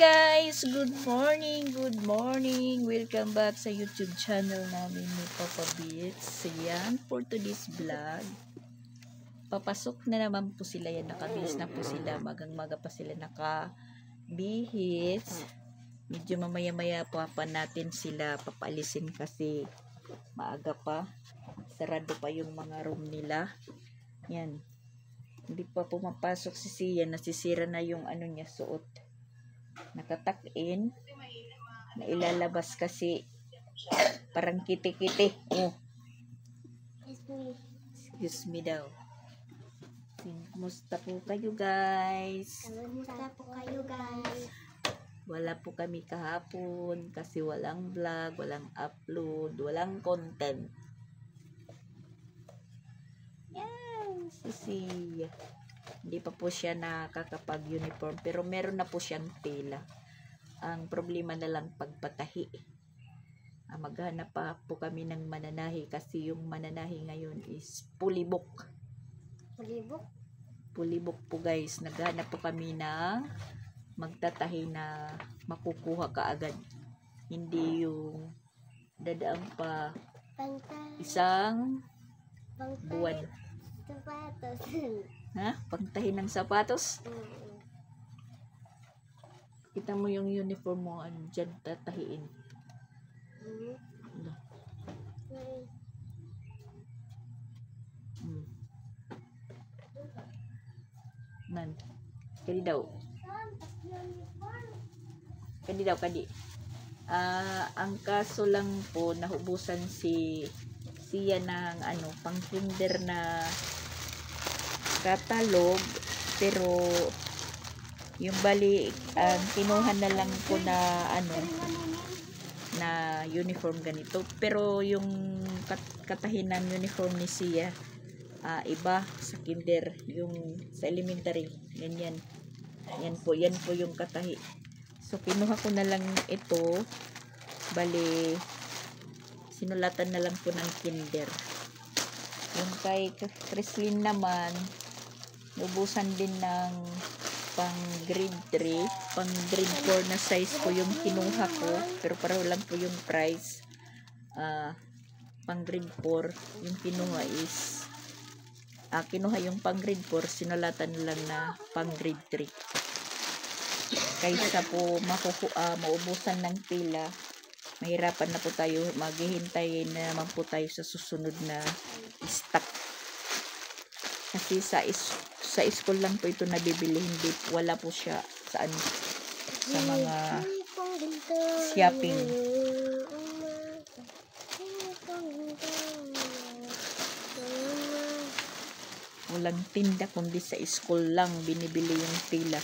guys! Good morning! Good morning! Welcome back sa YouTube channel namin ni Papa Beats. Yan, for today's vlog. Papasok na naman po sila yan. Nakabihis na po sila. Magang maga pa sila nakabihis. Medyo mamaya-maya pa natin sila papalisin kasi maaga pa. Sarado pa yung mga room nila. Yan. Hindi pa pumapasok si Sia. Nasisira na yung ano niya suot nakatuck-in na ilalabas kasi parang kiti-kiti. Oh. Excuse me daw. Kumusta po kayo guys? Kamusta po kayo guys? Wala po kami kahapon kasi walang vlog, walang upload, walang content. Si Sia. Hindi pa po siya nakakapag-uniform pero meron na po siyang tela. Ang problema na lang pagpatahi. Ah, maghanap pa po kami ng mananahi kasi yung mananahi ngayon is pulibok. Malibok? Pulibok po guys. Naghanap po kami ng magtatahi na makukuha kaagad. Hindi yung dadaan pa isang buwan. Sapatos. Ha? Pagtahi ng sapatos. Kita mo yung uniform mo, ano, dyan tatahiin. Ano? May- Mm. Man. Kadi daw. Kadi daw, kadi. Ah, ang kaso lang po, nahubusan si siya ng ano, pang kinder na katalog, pero yung bali, ang kinuha na lang po na ano, na uniform ganito. Pero yung kat katahin ng uniform ni Sia, ah, iba sa kinder, yung sa elementary, ganyan. Yan po, yan po yung katahi. So, kinuha ko na lang ito, bali, sinulatan na lang po ng kinder. Yung kay Chrislyn naman, ubusan din ng pang grade 3, pang grade 4 na size ko yung kinuha ko, pero pareho lang po yung price. Ah, pang grade 4, yung kinuha is ah, kinuha yung pang grade 4, sinulatan lang na pang grade 3. Kaysa po makuku ah, maubusan ng pila, mahirapan na po tayo, maghihintay na naman po tayo sa susunod na stock. Kasi sa is sa school lang po ito nabibili, hindi wala po siya sa ano, sa mga shopping. walang tinda kundi sa school lang binibili yung pila.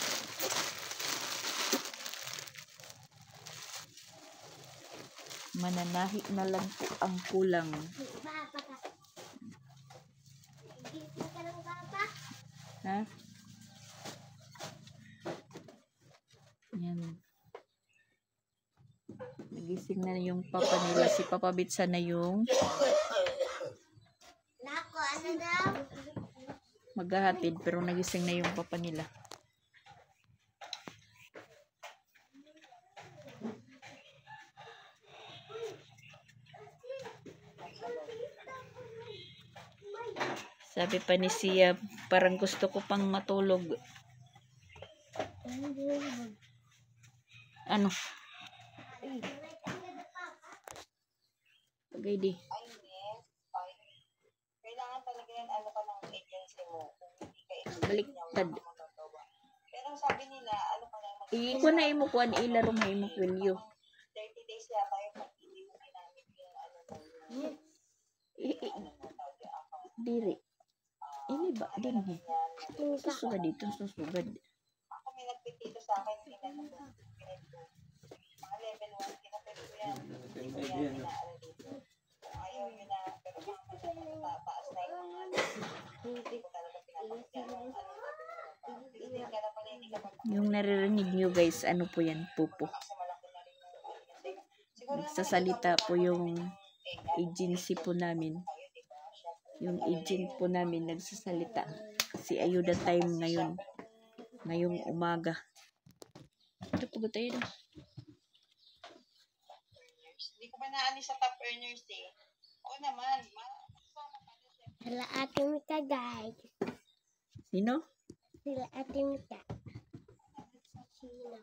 Mananahi na lang po ang kulang. Papa ka. Gising ka ng papa? Ha? Yan. Nagising na yung papa nila. Si Papa Bitsa na yung ano maghahatid pero nagising na yung papa nila. Sabi pa ni Sia, parang gusto ko pang matulog. Ano? Di. ay kailangan talaga yan, ano ka ng agency mo, kung hindi ka Baliktad. Pero sabi nila, ano ka lang, mag- Iko na imo kuan ilaro mo imo kwelyo. 30 days yata yung pag hindi mo ginamit yung ano mo, ano Diri. Ini ba din eh. Susugad dito, susugad. Ako may nagpitito sa akin, kinano ko, pinito. Mga level 1, Yung naririnig nyo guys, ano po yan? Pupo. Nagsasalita po yung agency po namin. Yung agent po namin nagsasalita. Kasi ayuda time ngayon. Ngayong umaga. Ito pagod tayo na. Hindi ko ba naani sa top earners eh. Oo naman. Ma kasama ka guys. Sino? Sila ate Mika. Sino?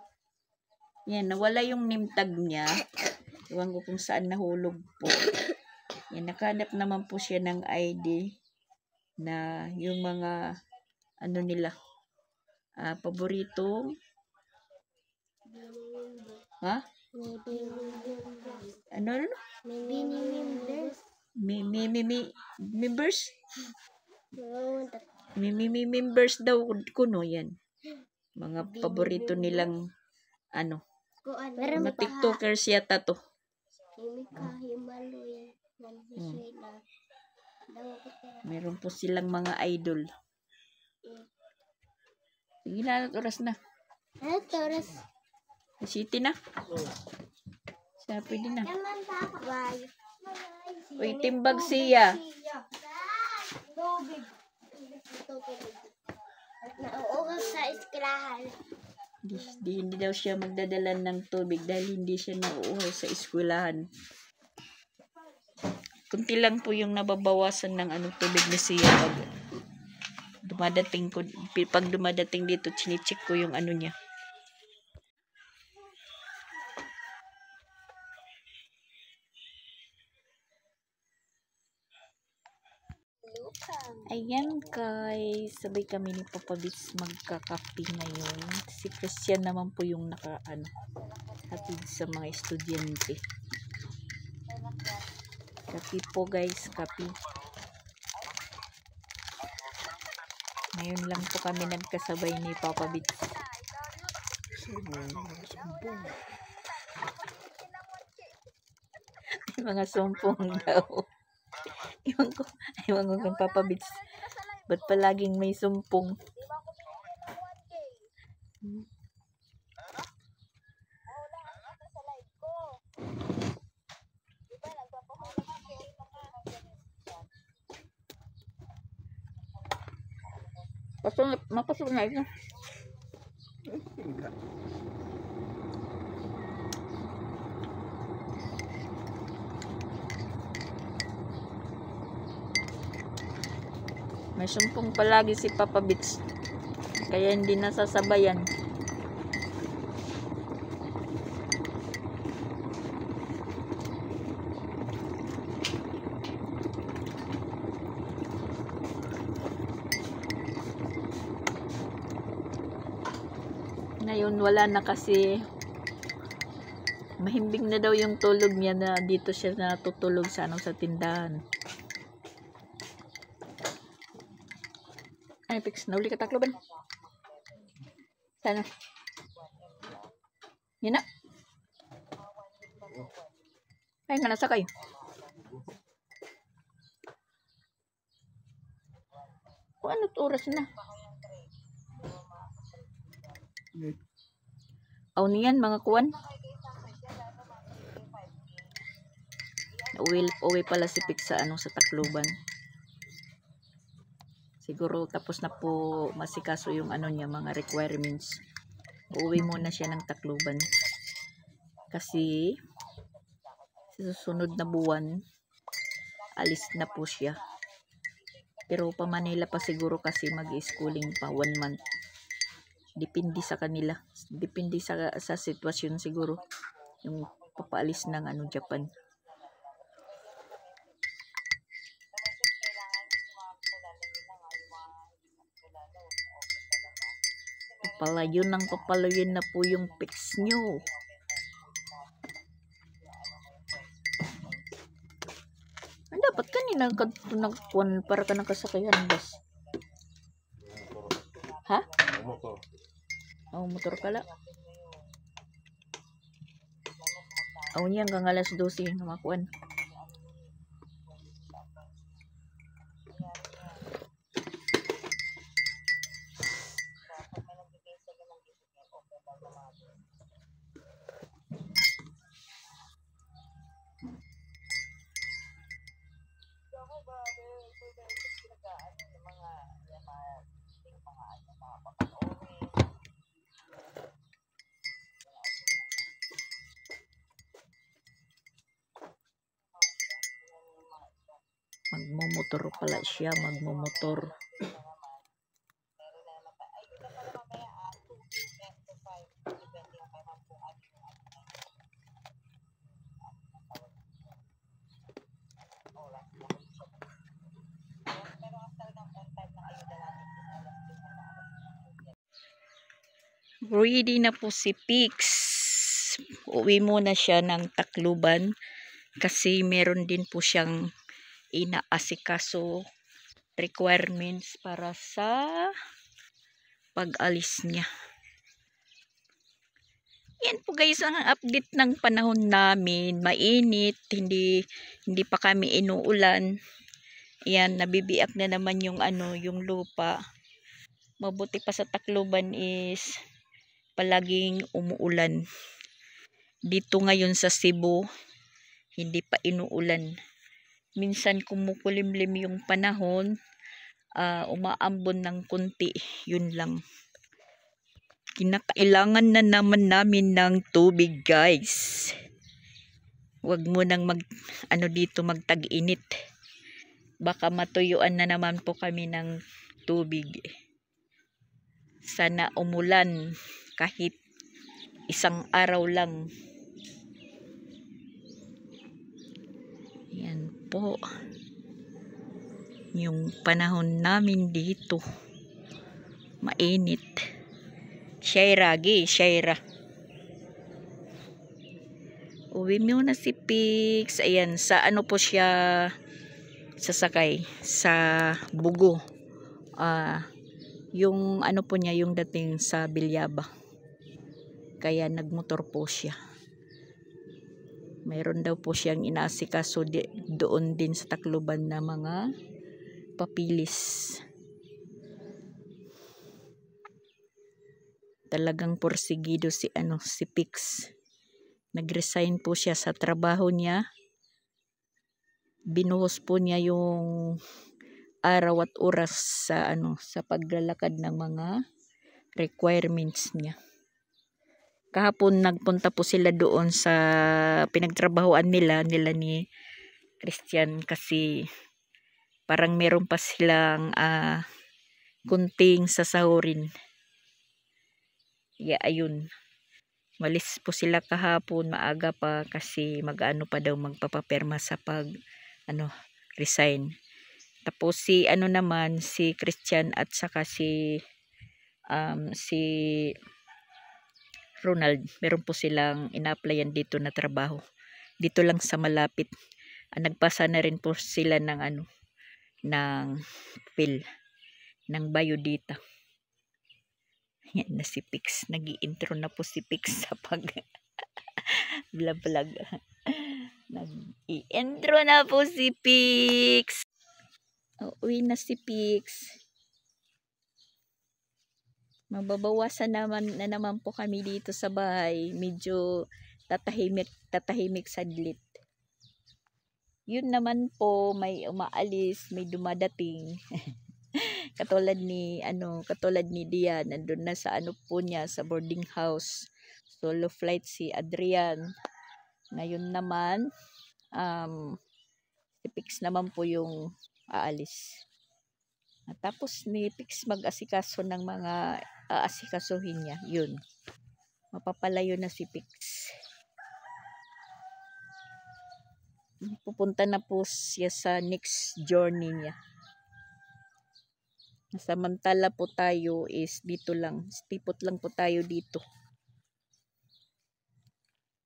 Yan, nawala yung name tag niya. Iwan ko kung saan nahulog po. Yan, nakahanap naman po siya ng ID na yung mga ano nila, ah, paboritong, ha? Members. Ano, ano? Maybe members. Mi, mi, mi, mi, members? Oo, Mi, mi, mi, members daw kuno yan. Mga paborito nilang, ano, Kuan. mga Meron pa. tiktokers yata to. Kaya. Meron po silang mga idol. Sige na, oras na. Ano, Torres? City na. Siya, pwede na. Uy, timbag siya. Tubig. Tubig. Nauugaw sa eskrahan. Di, di, hindi daw siya magdadala ng tubig dahil hindi siya nauuhaw sa eskwelahan. Kunti lang po yung nababawasan ng anong tubig ni siya pag dumadating ko pag dumadating dito chinicheck ko yung ano niya Ayan guys, sabay kami ni Papa Bits magkakape ngayon. Si Christian naman po yung naka ano, hatid sa mga estudyante. Kape po guys, kape. Ngayon lang po kami nagkasabay ni Papa Bits. mga sumpong daw. Iwan ko, iwan ko kang Papa Bits. Ba't palaging may sumpong? Hmm. Pasok na, mapasok na ito. May sumpong palagi si Papa Bits. Kaya hindi nasasabayan. Ngayon wala na kasi mahimbing na daw yung tulog niya na dito siya natutulog sa ano sa tindahan. Ay, fix. Nauli ka takloban. Sana. Yan na. Ay, nga nasa kayo. Kung ano't oras na. Aw niyan, mga kuwan. Uwi, uwi pala si Pix sa ano sa Tacloban. Siguro tapos na po masikaso yung ano niya, mga requirements. Uuwi muna siya ng Tacloban. Kasi sa susunod na buwan, alis na po siya. Pero pa Manila pa siguro kasi mag-schooling pa one month. Depende sa kanila. Depende sa, sa sitwasyon siguro. Yung papaalis ng ano Japan. Papalayo ng papalayo na po yung pics nyo. Ah, dapat kanina ka nagkuhan para ka nakasakayan bas. Ha? Motor. Oh, motor pala. Oh, niya hanggang alas 12 na 10 na alas 10. Ready na po si Pix. Uwi muna siya ng Tacloban kasi meron din po siyang inaasikaso requirements para sa pag-alis niya. Yan po guys ang update ng panahon namin. Mainit, hindi hindi pa kami inuulan. Yan, nabibiak na naman yung ano, yung lupa. Mabuti pa sa Tacloban is palaging umuulan. Dito ngayon sa Cebu, hindi pa inuulan. Minsan kumukulimlim yung panahon, ah, umaambon ng kunti, yun lang. Kinakailangan na naman namin ng tubig, guys. Huwag mo nang mag, ano dito, magtag-init. Baka matuyuan na naman po kami ng tubig. Sana umulan kahit isang araw lang. Yan po. Yung panahon namin dito. Mainit. Shaira, gi, Shaira. Uwi mo na si Pix. Ayan, sa ano po siya sasakay? Sa bugo. Ah, yung ano po niya, yung dating sa Bilyaba. Kaya nagmotor po siya. Mayroon daw po siyang inaasikaso di, doon din sa Tacloban na mga papilis. Talagang porsigido si ano si Pix. Nag-resign po siya sa trabaho niya. Binuhos po niya yung araw at oras sa ano sa paglalakad ng mga requirements niya. Kahapon nagpunta po sila doon sa pinagtrabahoan nila nila ni Christian kasi parang meron pa silang ah, kunting sasahurin. Yeah, ayun. Malis po sila kahapon maaga pa kasi mag-ano pa daw magpapaperma sa pag ano resign. Tapos si ano naman si Christian at saka si um, si Ronald, meron po silang ina-applyan dito na trabaho. Dito lang sa malapit. Ah, nagpasa na rin po sila ng ano ng pill ng biodata. Yan na si Pix. nag intro na po si Pix sa pag vlog-vlog. Nag-i-intro na po si Pix. Uwi na si Pix. Mababawasan naman na naman po kami dito sa bahay. Medyo tatahimik, tatahimik sadlit. Yun naman po, may umaalis, may dumadating. katulad ni, ano, katulad ni Dian, nandun na sa ano po niya, sa boarding house. Solo flight si Adrian. Ngayon naman, um, si naman po yung aalis. At tapos ni Pix mag-asikaso ng mga aasikasuhin niya. Yun. Mapapalayo na si Pix. Pupunta na po siya sa next journey niya. Samantala po tayo is dito lang. Stipot lang po tayo dito.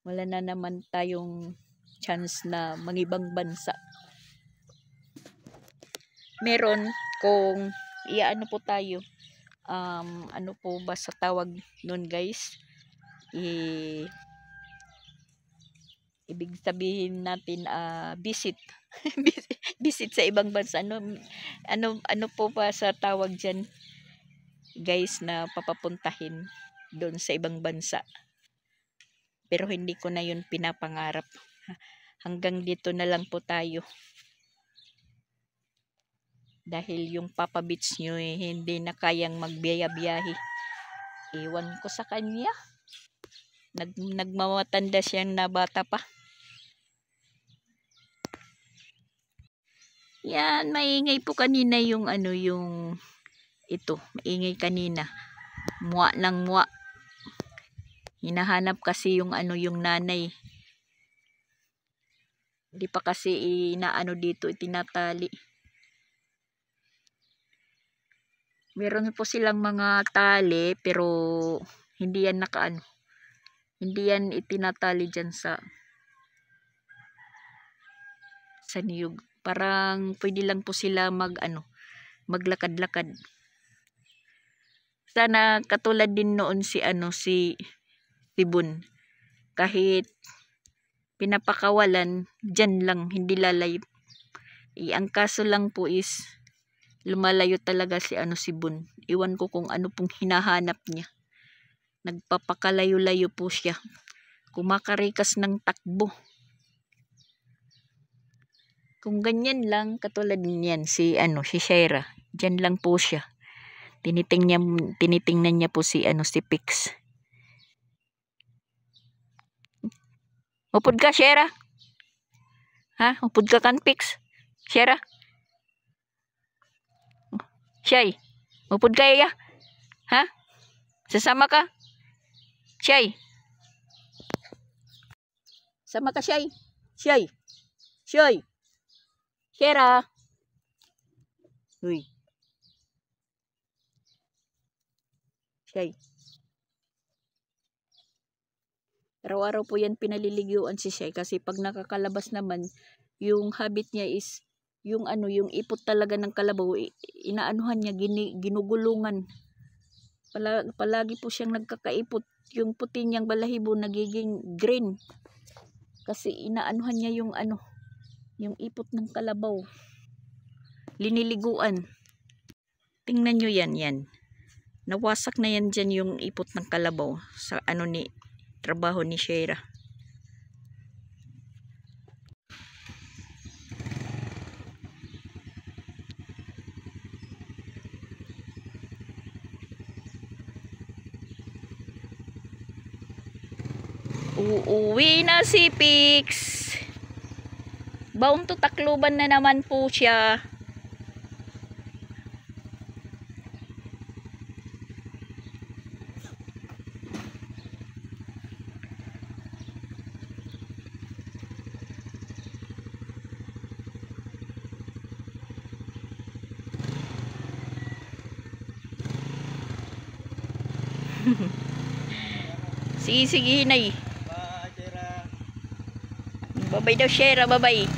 Wala na naman tayong chance na mangibang bansa. Meron kung iyaano po tayo um, ano po ba sa tawag nun guys? I ibig sabihin natin uh, visit. Visit sa ibang bansa. Ano ano ano po ba sa tawag diyan guys na papapuntahin doon sa ibang bansa? Pero hindi ko na yun pinapangarap. Hanggang dito na lang po tayo dahil yung Papa Beach nyo eh, hindi na kayang magbiya-biyahe. Iwan ko sa kanya. Nag, nagmamatanda siyang na bata pa. Yan, maingay po kanina yung ano, yung ito, maingay kanina. Muwa ng muwa. Hinahanap kasi yung ano, yung nanay. Hindi pa kasi inaano dito, itinatali. Meron po silang mga tali, pero hindi yan nakaano. Hindi yan itinatali dyan sa sa niyog. Parang pwede lang po sila mag ano, maglakad-lakad. Sana katulad din noon si ano si Tibon. Kahit pinapakawalan, dyan lang, hindi lalayo. Eh, ang kaso lang po is lumalayo talaga si ano si Bun. Iwan ko kung ano pong hinahanap niya. Nagpapakalayo-layo po siya. Kumakarikas ng takbo. Kung ganyan lang, katulad niyan, si ano, si Shaira. Diyan lang po siya. Tinitingnan, tinitingnan niya po si ano, si Pix. Upod ka, Shaira? Ha? Upod ka kan, Pix? Shaira? Shay, upod ka, ya? Ha? Sasama ka? Shay? Sama ka, Shay? Shay? Shay? Shera. Uy. Shay. Araw-araw po yan pinaliliguan si Shay kasi pag nakakalabas naman, yung habit niya is yung ano, yung ipot talaga ng kalabaw, inaanuhan niya, gini, ginugulungan. Pala, palagi po siyang nagkakaipot. Yung puti niyang balahibo nagiging green. Kasi inaanuhan niya yung ano, yung ipot ng kalabaw. Liniliguan. Tingnan nyo yan, yan. Nawasak na yan dyan yung ipot ng kalabaw sa ano ni, trabaho ni Shera. Uuwi na si Pix. Bound to Tacloban na naman po siya. Sige, sige, hinay. Babay daw, Shera, babay.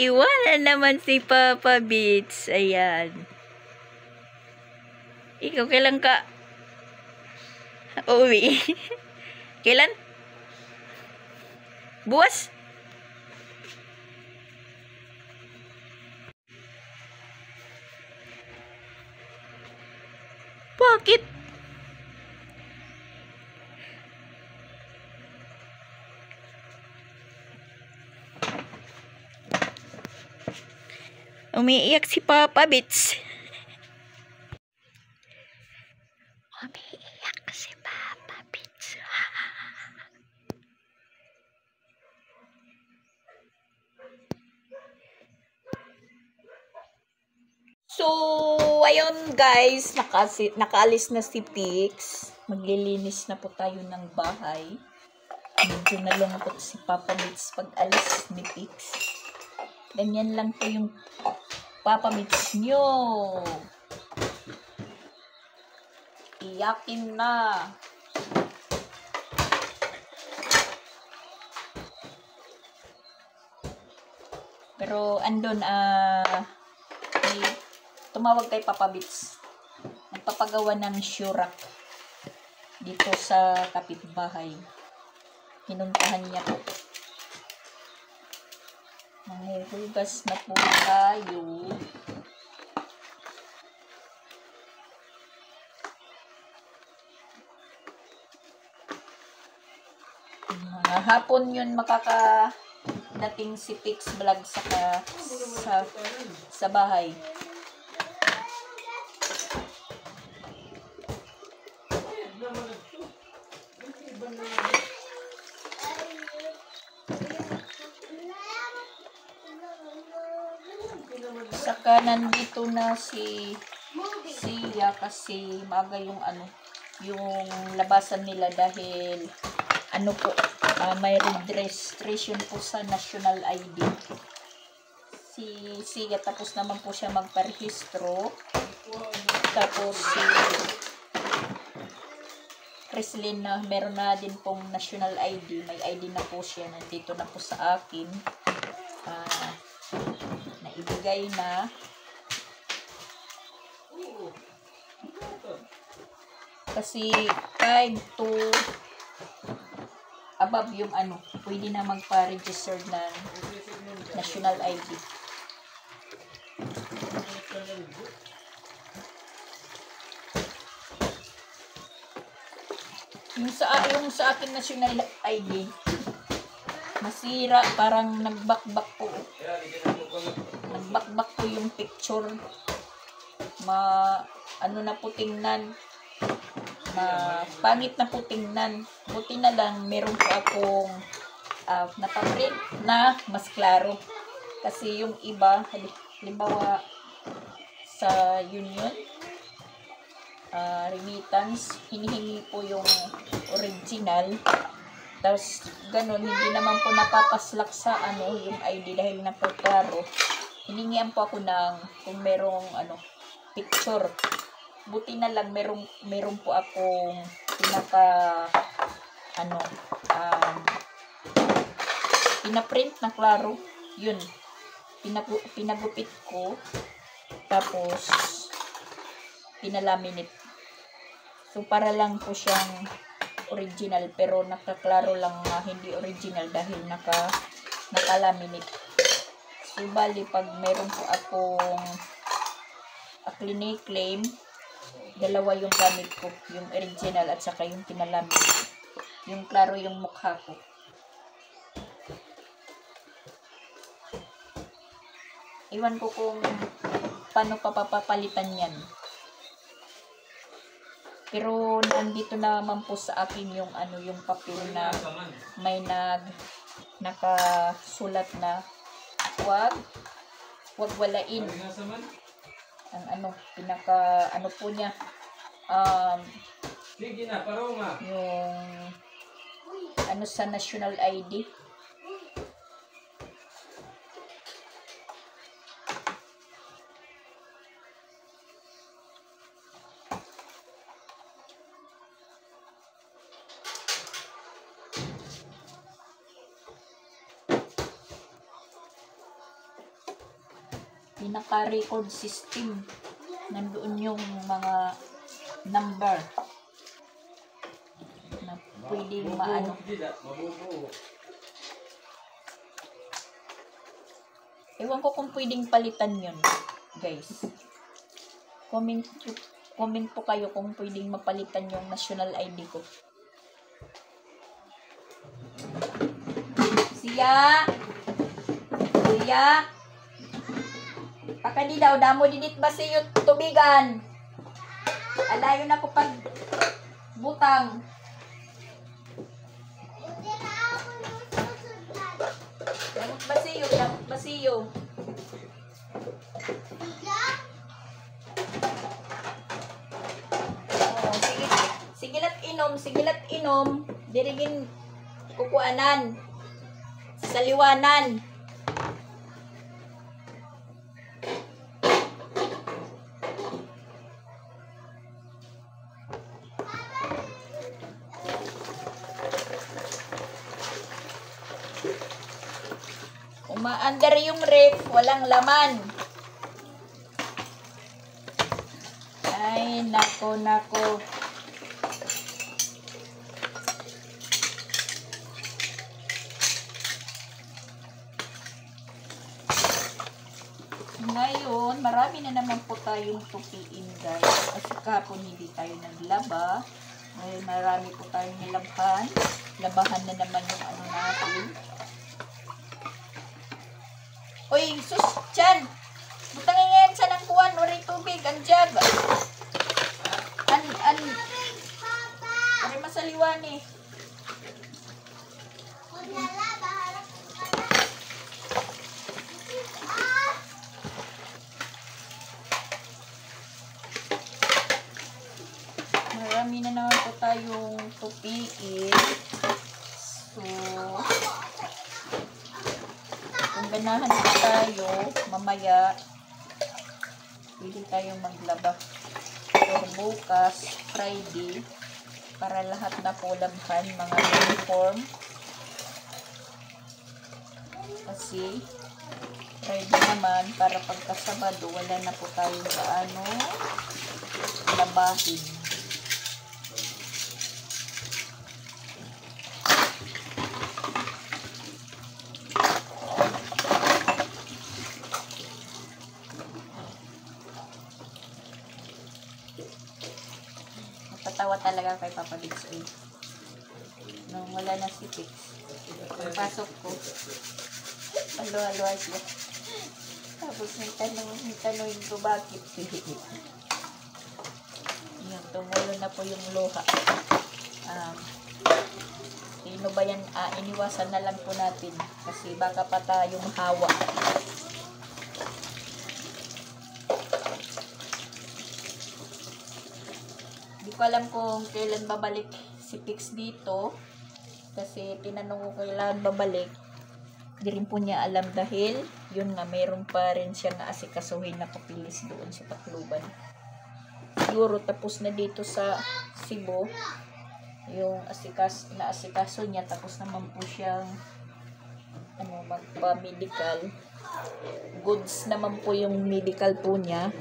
Naiwanan naman si Papa Beats. Ayan. Ikaw, kailan ka uwi? kailan? Buwas? Bakit? Umiiyak si Papa Bits. Umiiyak si Papa Bits. So, ayun guys, nakasi, nakaalis na si Pix. Maglilinis na po tayo ng bahay. Medyo nalungkot si Papa Bits pag alis ni Pix. Ganyan lang po yung papamix nyo. Iyakin na. Pero andun, ah, may tumawag kay Papa Bits. Nagpapagawa ng shurak dito sa kapitbahay. Pinuntahan niya po. Manghuhugas na po tayo. Mga hapon yun makakadating si Pix Vlog sa, sa, sa bahay. Nandito na si siya kasi maga yung ano yung labasan nila dahil ano po ah, may registration po sa national ID si siya tapos naman po siya magparehistro. Tapos si Creslin na meron na din pong national ID may ID na po siya nandito na po sa akin. Ah naibigay na kasi 5 to above yung ano, pwede na magpa-register ng national ID. Yung sa, yung sa akin national ID, masira, parang nagbakbak po. Nagbakbak po yung picture. Ma, ano na po tingnan, ma pangit na po tingnan. Buti na lang meron po akong uh, napaprint na mas klaro. Kasi yung iba, hali- halimbawa sa union, uh, remittance, hinihingi po yung original. Tapos, ganun, hindi naman po napapaslak sa ano, yung ID dahil na po klaro. Hiningian po ako ng kung merong ano, picture buti na lang merong meron po akong pinaka ano um, pinaprint na klaro. Yun. Pinagu, pinagupit ko. Tapos pinalaminate so para lang po siyang original pero nakaklaro lang na hindi original dahil naka nakalaminate so bali pag meron po akong acline claim dalawa yung gamit ko yung original at saka yung pinalamin yung klaro yung mukha ko. Iwan ko kung paano papapalitan yan. Pero nandito naman po sa akin yung ano yung papel na may nag nakasulat na wag wag walain ang ano, pinaka, ano po niya, um, Sige na, paroma. yung, ano sa national ID. Pinaka-record system. Nandoon yung mga number na pwedeng maano. Ewan ko kung pwedeng palitan yun, guys. Comment, comment po kayo kung pwedeng mapalitan yung national ID ko. Siya! Siya! Pakali daw, damo dinit ba siyo tubigan? Alayo na ko pag butang. Damot ba siyo? Damot ba siyo? Sige. Sigilat inom, sigilat inom. Dirigin kukuanan. Sa walang laman. Ay, nako, nako. Ngayon, marami na naman po tayong tupiin guys. Kasi kapon hindi tayo naglaba. Ngayon, marami po tayong nilabahan. Labahan na naman yung ano natin. Sus, Chan! Butangin ngayon sa ng kuwan, uri tubig, ang jug. An, an, Ari masaliwan eh. Marami na naman po tayong tupiin. So, ganahan po tayo, mamaya, pwede tayong maglaba. So, bukas, Friday, para lahat na po labhan, mga uniform. Kasi, Friday naman, para pagkasabado, wala na po tayong gaano labahin. Napatawa talaga kay Papa Biggs eh. Nung wala na si Pix. Pagpasok ko. Siya. Tapos may tanong, may tanongin ko bakit. Yung tumulo na po yung luha. Um, sino ba yan? Ah, iniwasan na lang po natin. Kasi baka pa tayong hawa. Hindi ko alam kung kailan babalik si Pix dito. Kasi tinanong ko kailan babalik. Hindi rin po niya alam dahil yun nga, meron pa rin siya na asikasuhin na papilis doon sa Tacloban. Siguro tapos na dito sa Cebu yung asikas na asikaso niya tapos naman po siyang ano magpa-medical goods naman po yung medical po niya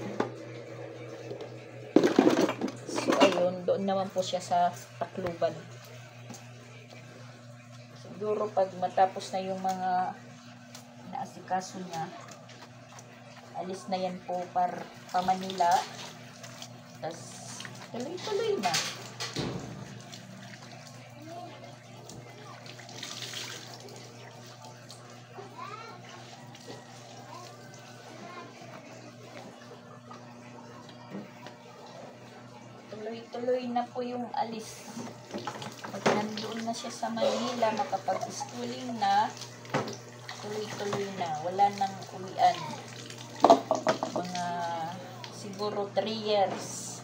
So, ayun, doon naman po siya sa Tacloban. Siguro pag matapos na yung mga naasikaso niya, alis na yan po par pa Manila. Tapos, tuloy-tuloy na. tuloy-tuloy na po yung alis. Pag siya sa Manila, makapag-schooling na, tuloy-tuloy na. Wala nang uwian. Mga siguro 3 years.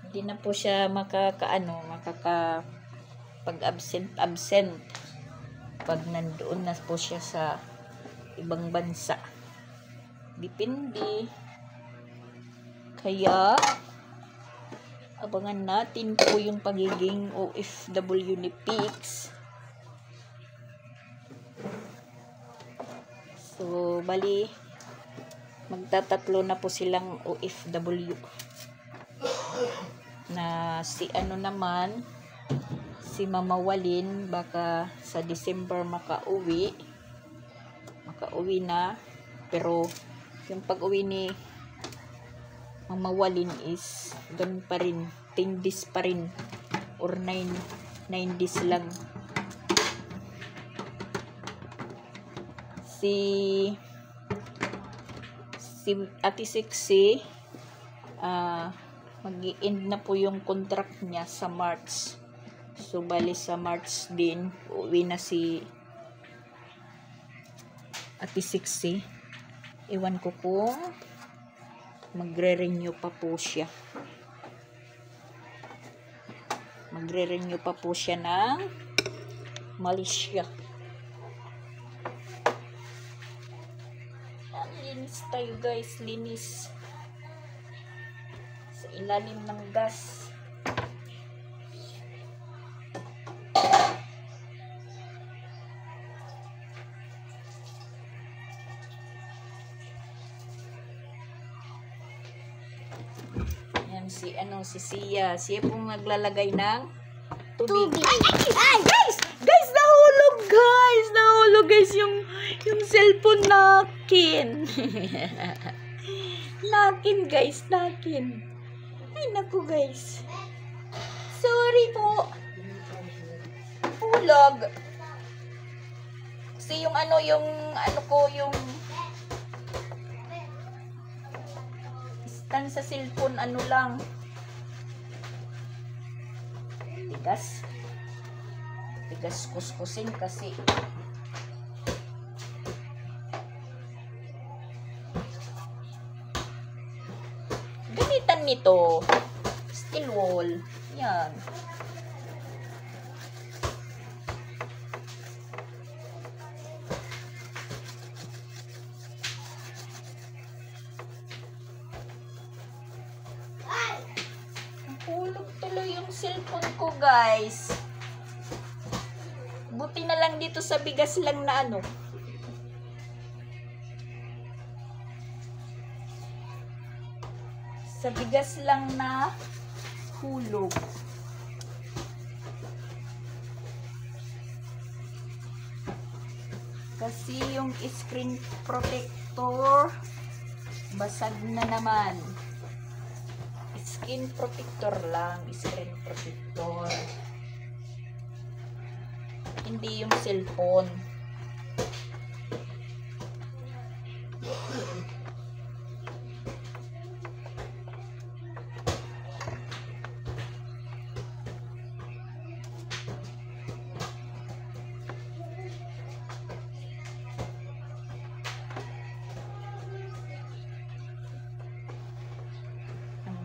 Hindi na po siya makakaano, makaka pag-absent absent pag nandoon na po siya sa ibang bansa. Depende. Kaya, abangan natin po yung pagiging OFW ni Pix. So, bali, magtatatlo na po silang OFW. Na si ano naman, si Mama Walin baka sa December makauwi makauwi na pero yung pag-uwi ni Mama Walin is ganun pa rin 10 days pa rin or 9 9 days lang si si Ate Sexy ah mag-end na po yung contract niya sa March So, bali sa March din, uwi na si Ate Sixi. Iwan ko kung magre-renew pa po siya. Magre-renew pa po siya ng Malaysia. Linis tayo guys, linis. Sa ilalim ng gas. Ano si Sia. Siya pong naglalagay ng tubig. Tubig. Ay, guys! Guys, nahulog, guys! Nahulog, guys, yung, yung cellphone nakin. nakin, guys, nakin. Ay, naku, guys. Sorry po. Hulog. Kasi yung ano, yung, ano ko, yung stand sa cellphone, ano lang. Tigas. Tigas kuskusin kasi. Gamitan nito. Steel wall. Yan. Guys. Buti na lang dito sa bigas lang na ano. Sa bigas lang na hulog. Kasi yung screen protector basag na naman. Skin protector lang, screen protector. Hindi yung cellphone.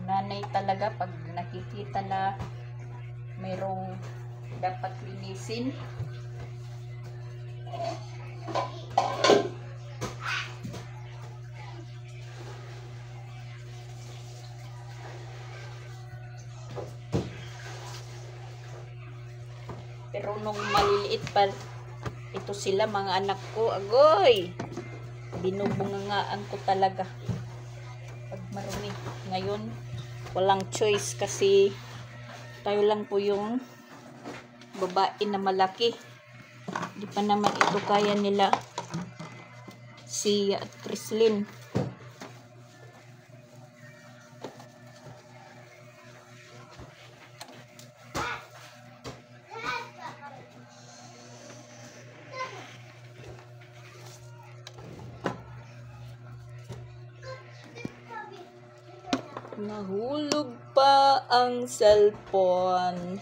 Nanay talaga pag nakikita na mayroong dapat linisin. Nung maliliit pa, ito sila mga anak ko, agoy! Binubungangaan ko talaga pag marumi. Ngayon, walang choice kasi tayo lang po yung babae na malaki. Di pa naman ito kaya nila si Crislin. Cellphone.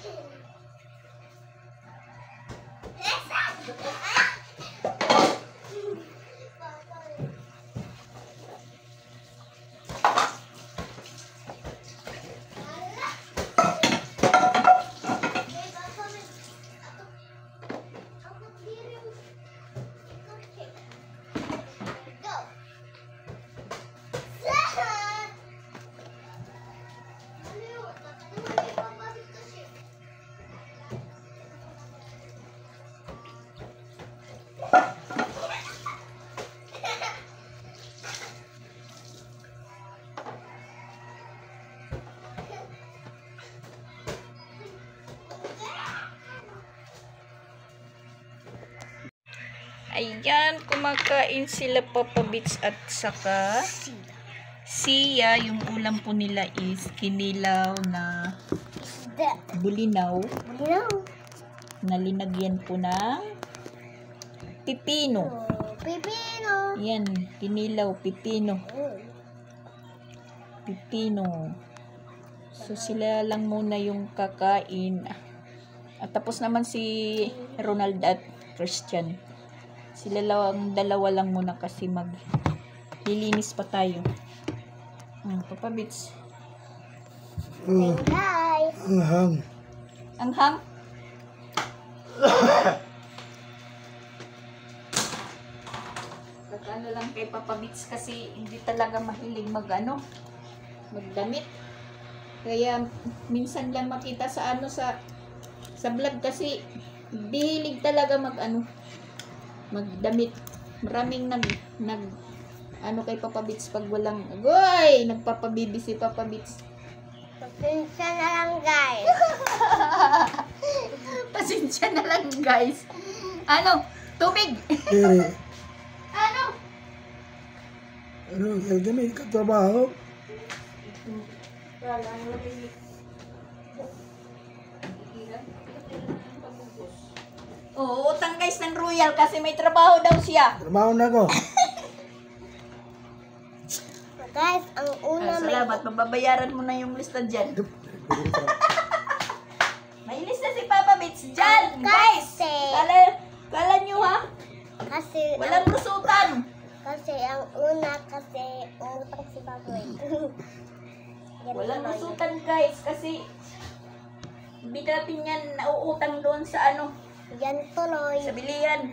Ayan, kumakain sila Papa Beach at saka siya, yung ulam po nila is kinilaw na bulinaw Bulinaw. na linagyan po ng pipino. Oh, Pipino. Yan, kinilaw, pipino. Oh. Pipino. So, sila lang muna yung kakain. At tapos naman si Ronald at Christian. Sila lang, dalawa lang muna kasi mag lilinis pa tayo. Hmm, Papa Bits. Say hi. Ang hang. Ano lang kay Papa Bits kasi hindi talaga mahilig mag ano, magdamit. Kaya minsan lang makita sa ano sa sa vlog kasi dihilig talaga mag ano magdamit. Maraming nag nag ano kay Papa Bits pag walang agoy, nagpapabibi si Papa Bits. Pasensya na lang, guys. Pasensya na lang guys. Ano? Tubig. Kere, ano? ano, kaya may katrabaho. Oo, utang guys ng Royal kasi may trabaho daw siya. Trabaho na ko. guys, ang una Ah, may... salamat, mababayaran mo na yung lista dyan. May lista si Papa Bits dyan, guys! Kasi, Kala, kala nyo ha? kasi, Walang lusutan. kasi ang una, kasi umutang si Papa. Walang lusutan guys kasi natin yan nauutang doon sa ano, Yan tuloy. sa bilihan.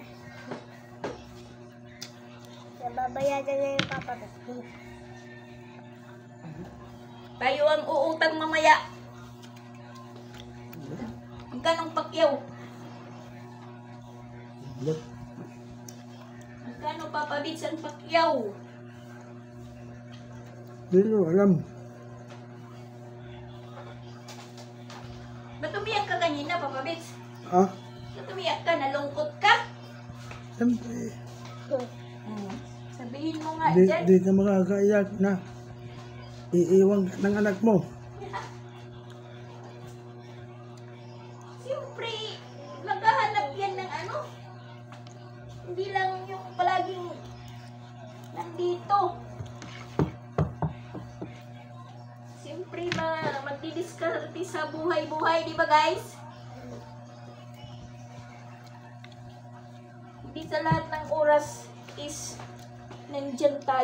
Nababayaran na yung Papa. Tayo ang uutang mamaya. Magkano pakyaw? Magkano Papa Bits ang pakyaw? Hindi ko alam. Ba't umiyak ka kanina, Papa Bits? Ha? Ba't umiyak ka? Nalungkot ka? Siyempre, Hmm. Sabihin mo nga di, dyan. di ka makakaiyak na iiwan ka ng anak mo.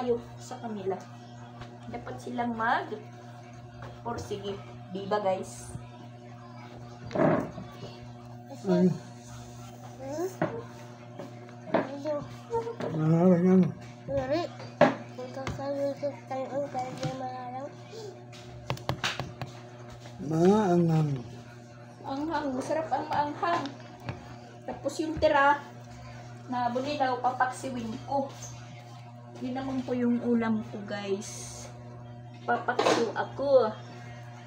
Tayo sa kanila. Dapat silang mag or sige, di ba guys? Hmm? Ayun. maharangan. Ngeri. Ikaw sa lusot tayo ang kaya malarang. Maangang. Anghang, masarap ang maanghang. Tapos yung tira, na buli daw papaksiwin ko. Yun naman po yung ulam ko, guys. Papaksiw ako.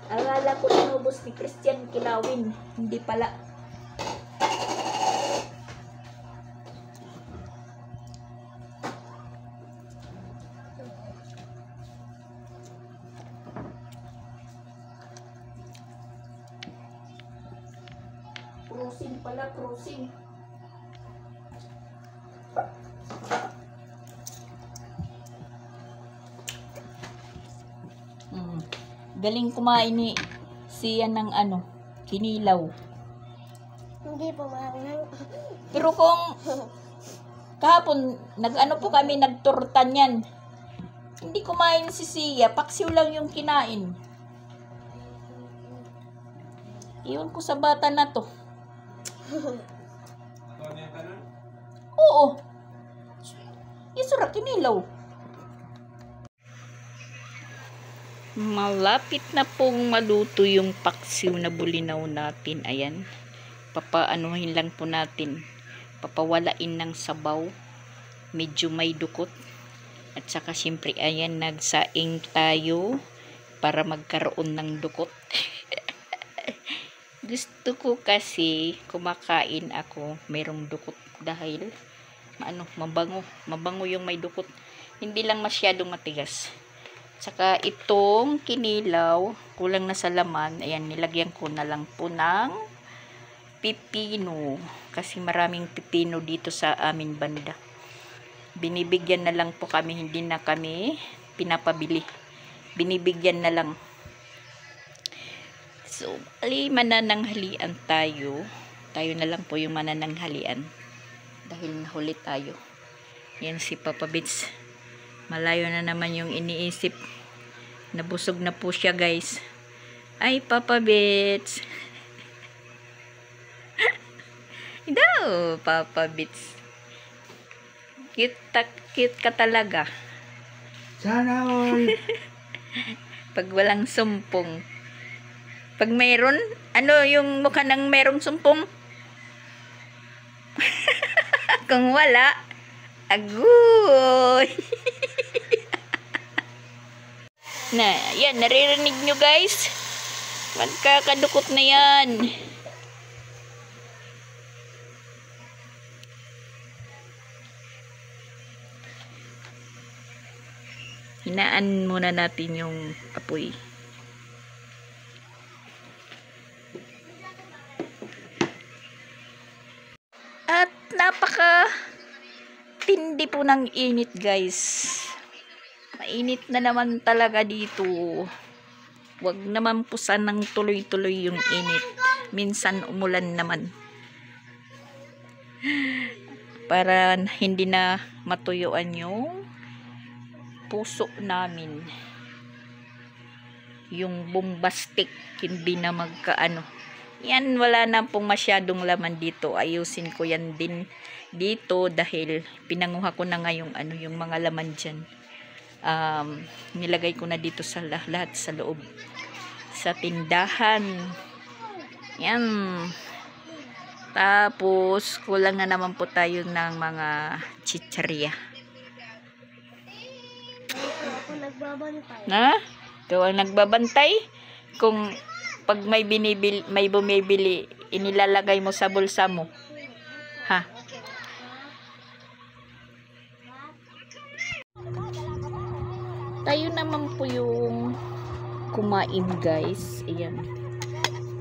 Akala ko inubos ni Christian Kilawin. Hindi pala. Galing kumain ni siya ng ano, kinilaw. Hindi po malarang. Pero kung kahapon, nag-ano po kami, nagturta niyan. Hindi kumain si Sia, paksiw lang yung kinain. Iwan ko sa bata na to. Oo. Isura, kinilaw. Malapit na pong maluto yung paksiw na bulinaw natin. Ayan. Papaanuhin lang po natin. Papawalain ng sabaw. Medyo may dukot. At saka syempre, ayan, nagsaing tayo para magkaroon ng dukot. Gusto ko kasi kumakain ako merong dukot dahil ano, mabango. Mabango yung may dukot. Hindi lang masyadong matigas. Saka itong kinilaw, kulang na sa laman. Ayan, nilagyan ko na lang po ng pipino. Kasi maraming pipino dito sa amin banda. Binibigyan na lang po kami, hindi na kami pinapabili. Binibigyan na lang. So, ali manananghalian tayo. Tayo na lang po yung manananghalian. Dahil nahuli tayo. Yan si Papa Bits. Malayo na naman yung iniisip. Nabusog na po siya guys. Ay, Papa Bits. Daw, Papa Bits. Cute, ta- cute ka talaga. Sana all. Pag walang sumpong. Pag mayroon, ano yung mukha ng merong sumpong? Kung wala, agoy. Na, yan, naririnig nyo guys. Magkakadukot na yan. Hinaan muna natin yung apoy. At napaka tindi po ng init guys. Mainit na naman talaga dito. Huwag naman po sanang tuloy-tuloy yung init. Minsan umulan naman. Para hindi na matuyuan yung puso namin. Yung bombastic, hindi na magkaano. Yan, wala na pong masyadong laman dito. Ayusin ko yan din dito dahil pinanguha ko na nga yung, ano, yung mga laman dyan. Um, nilagay ko na dito sa lah- lahat sa loob. Sa tindahan. Yan. Tapos, kulang na naman po tayo ng mga nagbabantay. Na? Ikaw ang nagbabantay? Kung pag may binibili, may bumibili, inilalagay mo sa bulsa mo. Ha? Tayo naman po yung kumain guys. Ayan.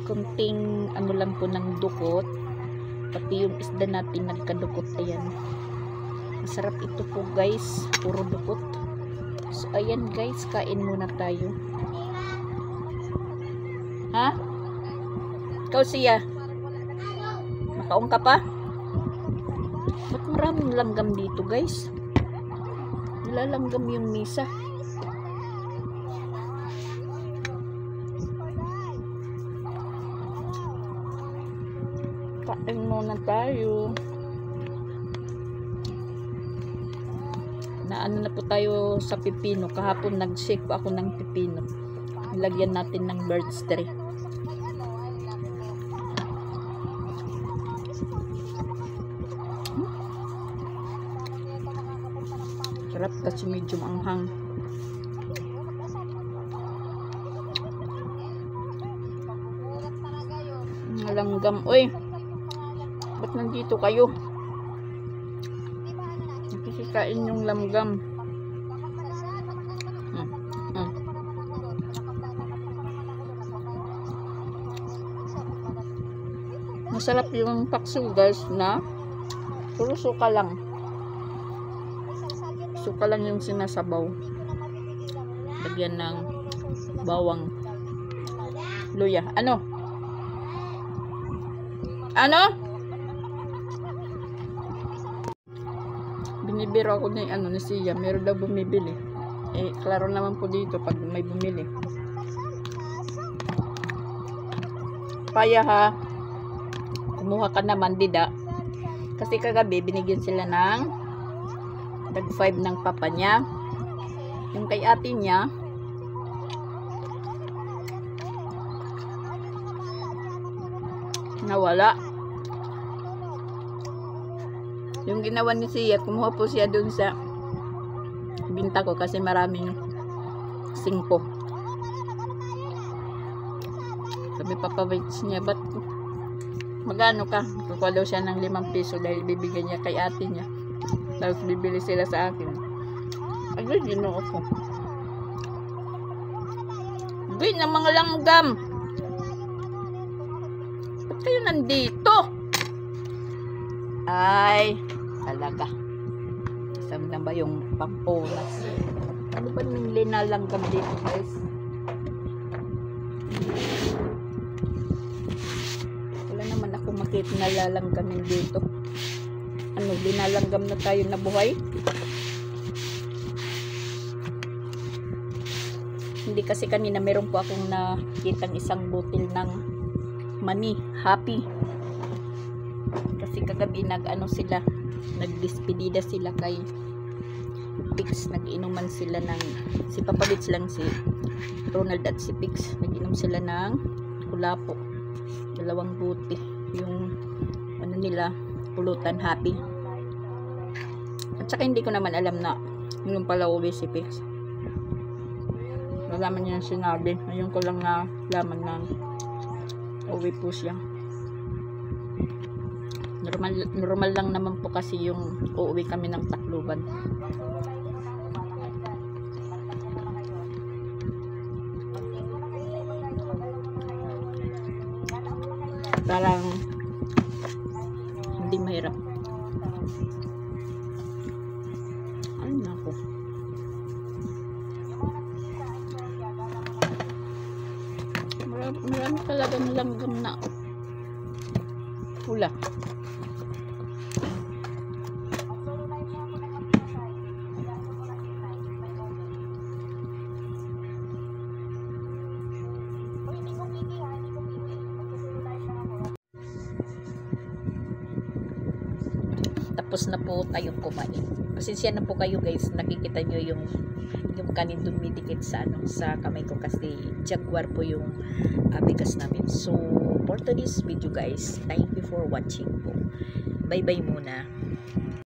Kunting ano lang po ng dukot. Pati yung isda natin nagkadukot. Ayan. Masarap ito po guys. Puro dukot. So, ayan guys, kain muna tayo. Ha? Ikaw siya? Makaong ka pa? Ba't maraming langgam dito guys? Nilalanggam yung misa. Kain muna tayo. na ano na po tayo sa pipino. Kahapon nag-shake po ako ng pipino. Lagyan natin ng bird's tree. Sarap kasi medyo anghang. Malanggam. Uy! Nandito kayo? Nakikikain yung lamgam. Masarap yung pakso guys na puro suka lang. Suka lang yung sinasabaw. Lagyan ng bawang luya. Ano? Ano? Binibiro ako ni ano ni Sia, meron daw bumibili. Eh, klaro naman po dito pag may bumili. Paya ha. Kumuha ka naman, dida. Kasi kagabi, binigyan sila ng tag 5 ng papa niya. Yung kay ate niya, nawala. Yung ginawa ni Sia, kumuha po siya dun sa binta ko kasi maraming singpo. Sabi papawaits niya, ba't magano ka? Kukuha siya ng limang piso dahil bibigyan niya kay ate niya. Tapos bibili sila sa akin. Agad, ginoo ko. Gawin ng mga langgam. Ba't kayo nandito? Ay, talaga. Na ba yung pampunas? Ano ba linalanggam dito, guys? Wala naman ako makita na lalanggamin dito. Ano, linalanggam na tayo na buhay? Hindi kasi kanina meron po akong nakitang isang butil ng mani, happy kasi kagabi nag ano sila nagdispedida sila kay Pix. Nag-inuman sila ng si Papa Litz lang si Ronald at si Pix. Nag-inom sila ng kulapo. Dalawang buti. Yung ano nila pulutan happy. At saka hindi ko naman alam na yung pala uwi si Pix. Wala man niya sinabi. Ngayon ko lang na laman na uwi po siya. Normal, normal lang naman po kasi yung uuwi kami ng Tacloban. Parang Pasensya na po kayo guys, nakikita nyo yung yung kanin dumidikit sa ano sa kamay ko kasi jaguar po yung uh, bigas namin. So, for today's video guys, thank you for watching po. Bye bye muna.